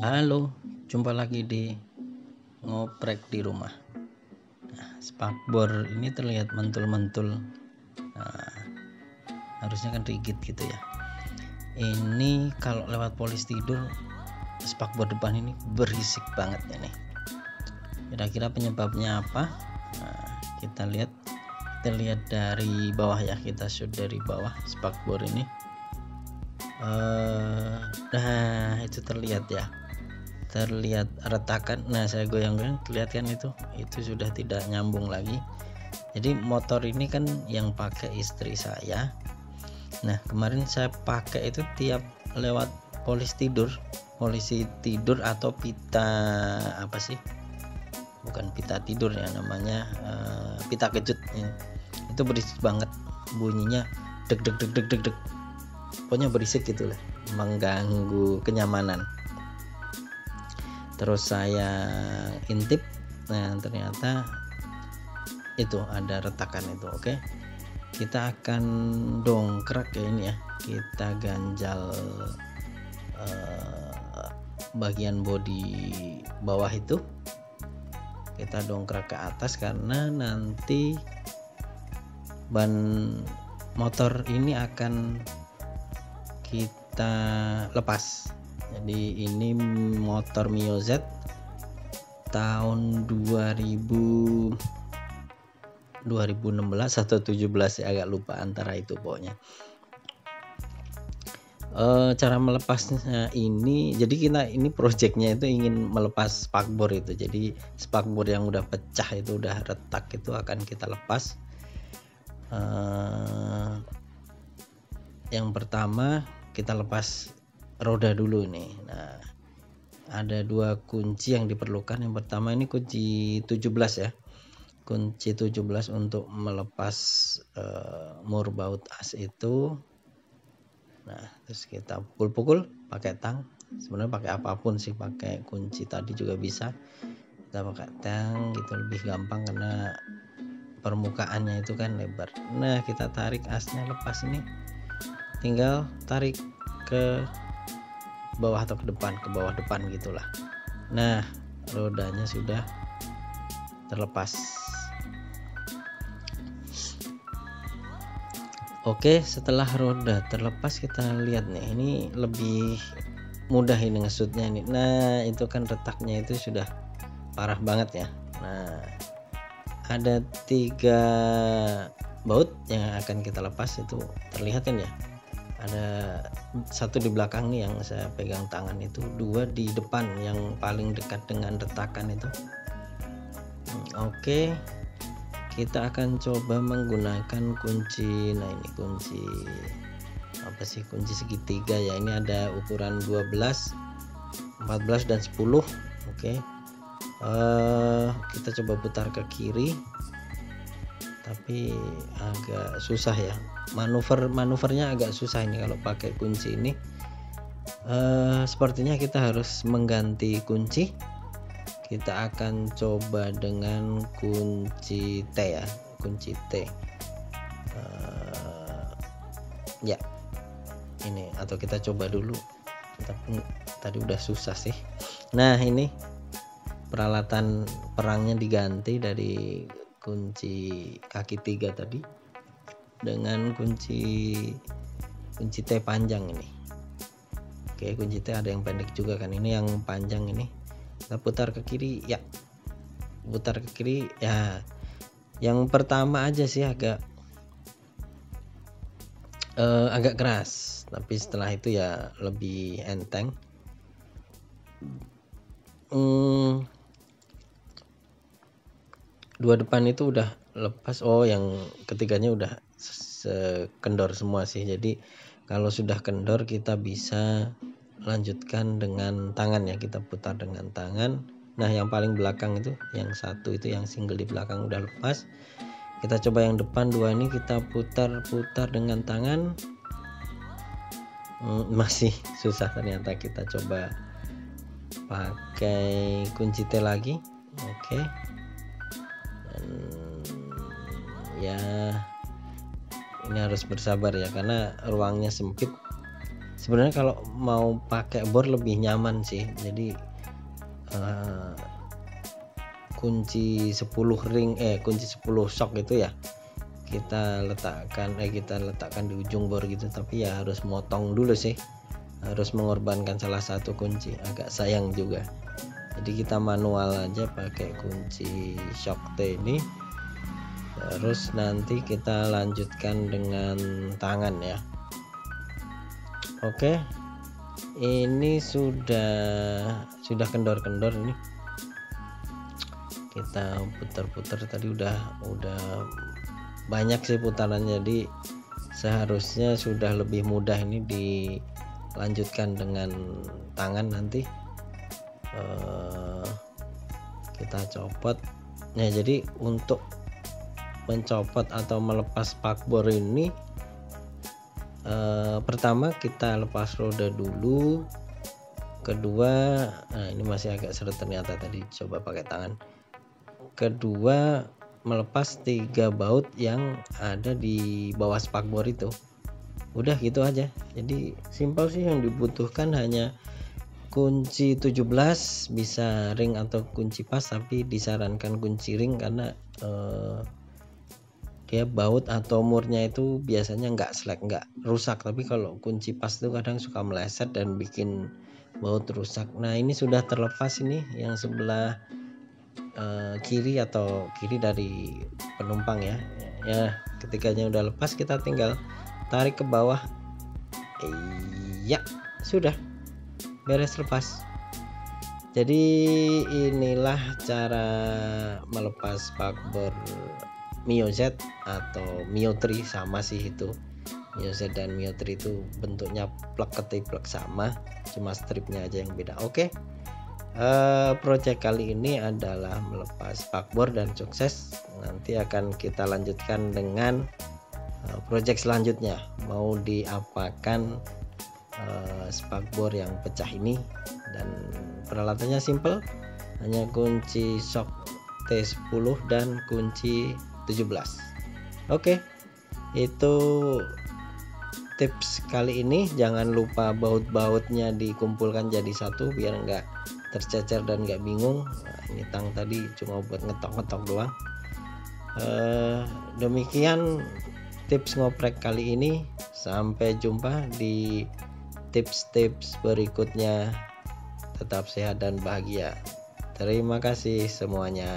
Halo, jumpa lagi di ngoprek di rumah. Nah, spakbor ini terlihat mentul-mentul. Nah, harusnya kan rigid gitu ya. Ini kalau lewat polis tidur, spakbor depan ini berisik banget ini. Kira-kira penyebabnya apa? Nah, kita lihat kita lihat dari bawah ya kita shoot dari bawah spakbor ini uh, nah itu terlihat ya terlihat retakan nah saya goyang-goyang terlihat kan itu? Itu sudah tidak nyambung lagi. Jadi motor ini kan yang pakai istri saya. Nah kemarin saya pakai itu tiap lewat polis tidur. Polisi tidur atau pita apa sih? Bukan pita tidur ya namanya uh, pita kejut ya. itu berisik banget. Bunyinya deg deg deg deg deg deg pokoknya berisik gitu lah mengganggu kenyamanan terus saya intip. Nah ternyata itu ada retakan itu oke? Kita akan dongkrak ya ini ya. Kita ganjal uh, bagian bodi bawah itu. Kita dongkrak ke atas karena nanti ban motor ini akan kita lepas jadi ini motor Mio Z tahun 2000 2016 atau 17 ya agak lupa antara itu pokoknya. Uh, cara melepasnya ini jadi kita ini projectnya itu ingin melepas spakbor itu. Jadi spakbor yang udah pecah itu udah retak itu akan kita lepas. Uh, yang pertama kita lepas roda dulu nih nah ada dua kunci yang diperlukan. Yang pertama ini kunci 17 ya. Kunci 17 untuk melepas uh, mur baut as itu. Nah terus kita pukul-pukul pakai tang. Sebenarnya pakai apa pun sih pakai kunci tadi juga bisa. Kita pakai tang gitu lebih gampang karena permukaannya itu kan lebar. Nah kita tarik asnya lepas ini. Tinggal tarik ke bawah atau ke depan ke bawah depan gitulah. Nah rodanya sudah terlepas. Oke setelah roda terlepas kita lihat nih. Ini lebih mudah ini ngesutnya ini nah itu kan retaknya itu sudah parah banget ya. Nah ada tiga baut yang akan kita lepas itu terlihat kan ya ada satu di belakang nih yang saya pegang tangan itu dua di depan yang paling dekat dengan retakan itu. Hmm, oke. Kita akan coba menggunakan kunci. Nah ini kunci apa sih kunci segitiga ya. Ini ada ukuran 12 14 dan 10 oke. Okay. uh, eh, kita coba putar ke kiri tapi agak susah ya. Manuver manuvernya agak susah ini kalau pakai kunci ini. Uh, sepertinya kita harus mengganti kunci. Kita akan coba dengan kunci T ya kunci T. Uh, ya ini atau kita coba dulu. Tapi tadi udah susah sih. Nah ini peralatan perangnya diganti dari kunci kaki tiga tadi dengan kunci kunci T panjang ini. Oke kunci T ada yang pendek juga kan? Ini yang panjang ini. Kita putar ke kiri ya. Putar ke kiri ya. Yang pertama aja sih agak uh, agak keras. Tapi setelah itu ya lebih enteng. Hmm, dua depan itu udah lepas. Oh yang ketiganya udah kendor semua sih. Jadi kalau sudah kendor kita bisa lanjutkan dengan tangan ya. Kita putar dengan tangan. Nah yang paling belakang itu yang satu itu yang single di belakang udah lepas. Kita coba yang depan dua ini kita putar-putar dengan tangan. Hmm, masih susah ternyata kita coba pakai kunci T lagi. Oke. okay. Ya ini harus bersabar ya karena ruangnya sempit. Sebenarnya kalau mau pakai bor lebih nyaman sih. Jadi uh, kunci 10 ring eh kunci 10 shock itu ya kita letakkan eh kita letakkan di ujung bor gitu. Tapi ya harus motong dulu sih. Harus mengorbankan salah satu kunci. Agak sayang juga. Jadi kita manual aja pakai kunci shock T ini terus nanti kita lanjutkan dengan tangan ya. Oke. Ini sudah sudah kendor-kendor ini. Kita putar-putar tadi udah udah banyak sih putaran jadi seharusnya sudah lebih mudah ini dilanjutkan dengan tangan nanti. Uh, kita copot. Nah jadi untuk mencopot atau melepas spakbor ini uh, pertama kita lepas roda dulu. Kedua nah ini masih agak seret ternyata tadi coba pakai tangan. Kedua melepas tiga baut yang ada di bawah spakbor itu. Udah gitu aja. Jadi simpel sih yang dibutuhkan hanya kunci 17 bisa ring atau kunci pas tapi disarankan kunci ring karena uh, dia baut atau murnya itu biasanya nggak selek nggak rusak. Tapi kalau kunci pas itu kadang suka meleset dan bikin baut rusak. Nah ini sudah terlepas ini yang sebelah uh, kiri atau kiri dari penumpang ya. Ya ketikanya udah lepas kita tinggal tarik ke bawah. Iya sudah. Beres lepas. Jadi inilah cara melepas spakbor Mio Z atau Mio 3 sama sih itu. Mio Z dan Mio 3 itu bentuknya plug ketiplek sama cuma stripnya aja yang beda. Oke. Okay. uh, project kali ini adalah melepas spakbor dan sukses. Nanti akan kita lanjutkan dengan uh, project selanjutnya. Mau diapakan uh, spakbor yang pecah ini. Dan peralatannya simple. Hanya kunci shock T10 dan kunci 17 oke itu tips kali ini. Jangan lupa baut-bautnya dikumpulkan jadi satu biar enggak tercecer dan enggak bingung. Nah, ini tang tadi cuma buat ngetok-ngetok doang. Uh, demikian tips ngoprek kali ini. Sampai jumpa di tips-tips berikutnya. Tetap sehat dan bahagia. Terima kasih semuanya